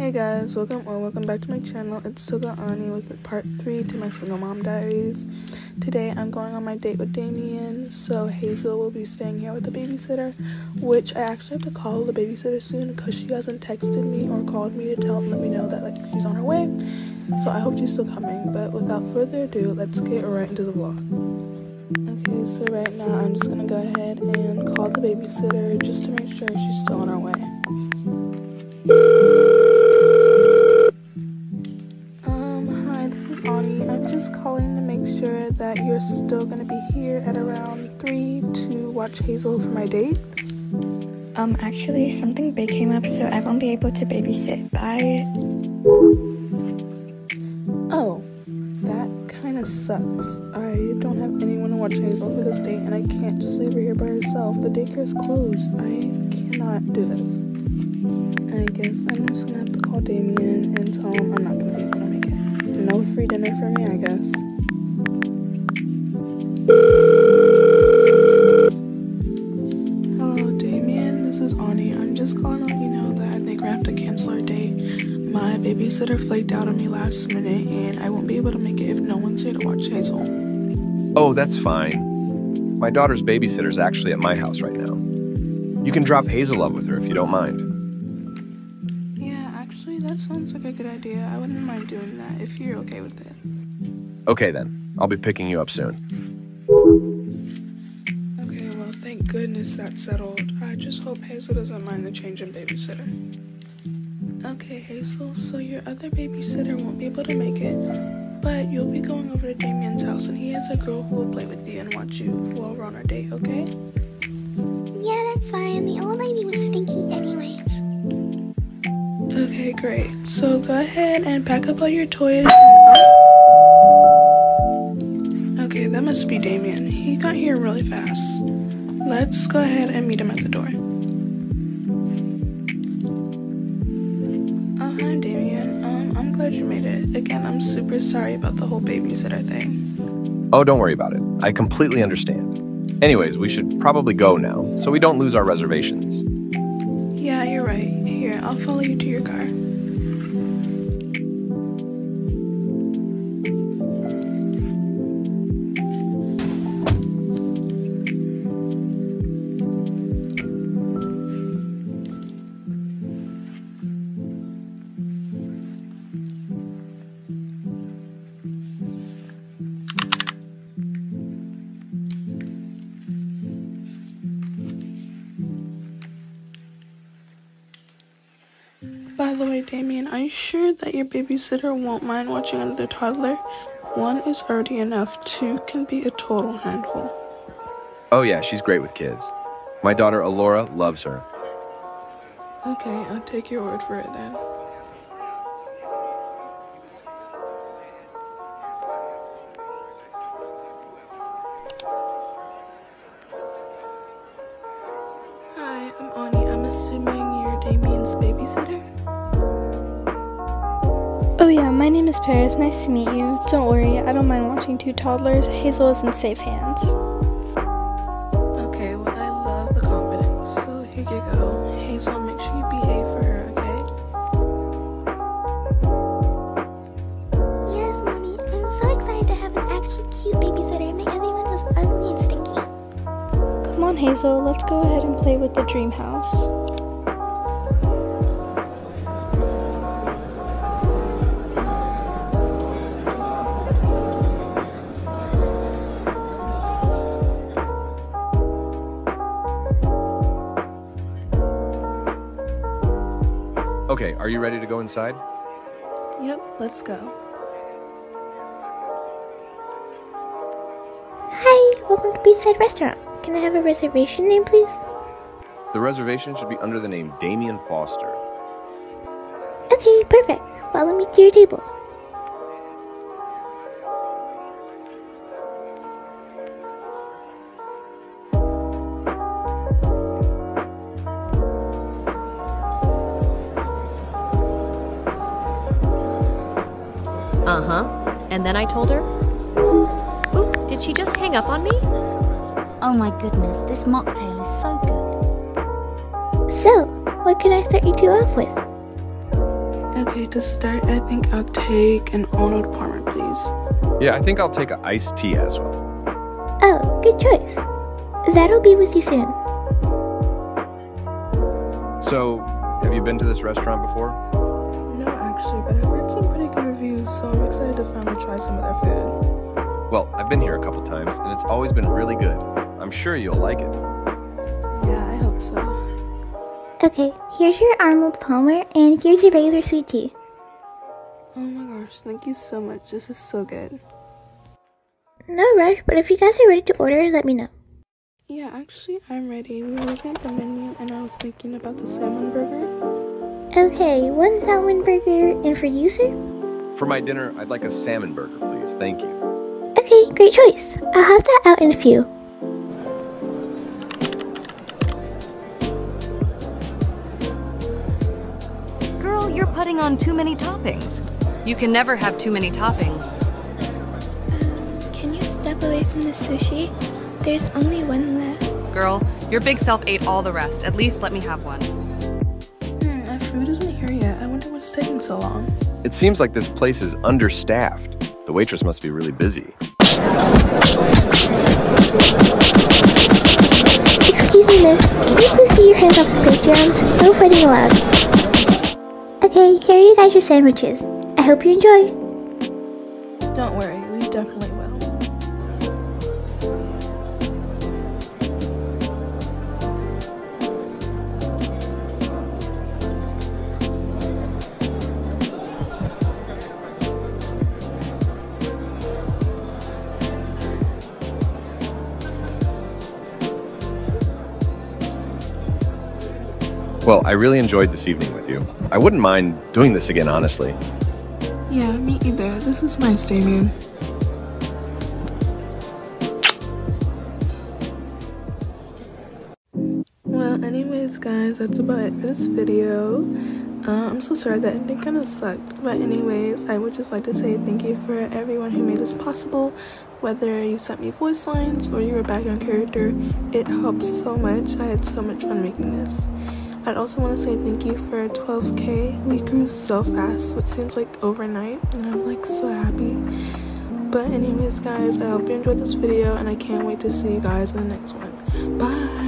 Hey guys, welcome or welcome back to my channel. It's Suga Awnie with part 3 to my single mom diaries. Today I'm going on my date with Damien, so Hazel will be staying here with the babysitter, which I actually have to call the babysitter soon because she hasn't texted me or called me to tell let me know that like she's on her way. So I hope she's still coming, but without further ado, let's get right into the vlog. Okay, so right now I'm just gonna go ahead and call the babysitter just to make sure she's still on her way. Sure that you're still going to be here at around 3 to watch Hazel for my date. Um, actually, something big came up, so I won't be able to babysit. Bye. Oh, that kind of sucks. I don't have anyone to watch Hazel for this date, and I can't just leave her here by herself. The daycare is closed. I cannot do this. I guess I'm just gonna have to call Damien and tell him I'm not gonna be able to make it no free dinner for me, I guess. Babysitter flaked out on me last minute, and I won't be able to make it if no one's here to watch Hazel. Oh, that's fine. My daughter's babysitter's actually at my house right now. You can drop Hazel off with her if you don't mind Yeah, actually, that sounds like a good idea. I wouldn't mind doing that if you're okay with it. Okay, then. I'll be picking you up soon. Okay, well, thank goodness that's settled. I just hope Hazel doesn't mind the change in babysitter. Okay, Hazel, so your other babysitter won't be able to make it, but you'll be going over to Damien's house, and he has a girl who will play with you and watch you while we're on our date, okay? Yeah, that's fine. The old lady was stinky anyways. Okay, great. So go ahead and pack up all your toys and... Uh, okay, that must be Damien. He got here really fast. Let's go ahead and meet him at the door. Again, I'm super sorry about the whole babysitter thing. Oh, don't worry about it. I completely understand. Anyways, we should probably go now, so we don't lose our reservations. Yeah, you're right. Here, I'll follow you to your car. Damien, are you sure that your babysitter won't mind watching another toddler? One is already enough, two can be a total handful. Oh, yeah, she's great with kids. My daughter Alora loves her. Okay, I'll take your word for it then. Yeah, my is Paris. Nice to meet you. Don't worry, I don't mind watching two toddlers. Hazel is in safe hands. Okay, well I love the confidence. So here you go. Hazel, make sure you behave for her, okay? Yes, Mommy. I'm so excited to have an actually cute babysitter. My other one was ugly and stinky. Come on, Hazel. Let's go ahead and play with the dream house. Okay, are you ready to go inside? Yep, let's go. Hi, welcome to Beachside Restaurant. Can I have a reservation name, please? The reservation should be under the name Damien Foster. Okay, perfect. Follow me to your table. Uh huh. And then I told her. Oop, did she just hang up on me? Oh my goodness, this mocktail is so good. So, what can I start you two off with? Okay, to start, I think I'll take an Arnold Palmer, please. Yeah, I think I'll take an iced tea as well. Oh, good choice. That'll be with you soon. So, have you been to this restaurant before? No, actually, but I've heard some pretty good reviews, so I'm excited to finally try some of their food. Well, I've been here a couple times, and it's always been really good. I'm sure you'll like it. Yeah, I hope so. Okay, here's your Arnold Palmer, and here's your regular sweet tea. Oh my gosh, thank you so much. This is so good. No rush, but if you guys are ready to order, let me know. Yeah, actually, I'm ready. We were looking at the menu, and I was thinking about the salmon burger. Okay, one salmon burger, and for you, sir? For my dinner, I'd like a salmon burger, please. Thank you. Okay, great choice. I'll have that out in a few. Girl, you're putting on too many toppings. You can never have too many toppings. Can you step away from the sushi? There's only one left. Girl, your big self ate all the rest. At least let me have one. Our food isn't here yet. I wonder what's taking so long. It seems like this place is understaffed. The waitress must be really busy. Excuse me, miss. Can you please get your hands off the patrons? No fighting allowed. Okay, here are you guys' your sandwiches. I hope you enjoy. Don't worry, we definitely will. Well, I really enjoyed this evening with you. I wouldn't mind doing this again, honestly. Yeah, me either. This is nice, Damien. Well, anyways, guys, that's about it for this video. Uh, I'm so sorry that ending kind of sucked. But, anyways, I would just like to say thank you for everyone who made this possible. Whether you sent me voice lines or you were a background character, it helps so much. I had so much fun making this. I'd also want to say thank you for 12k. We grew so fast, which seems like overnight, and I'm like so happy. But, anyways, guys, I hope you enjoyed this video, and I can't wait to see you guys in the next one. Bye.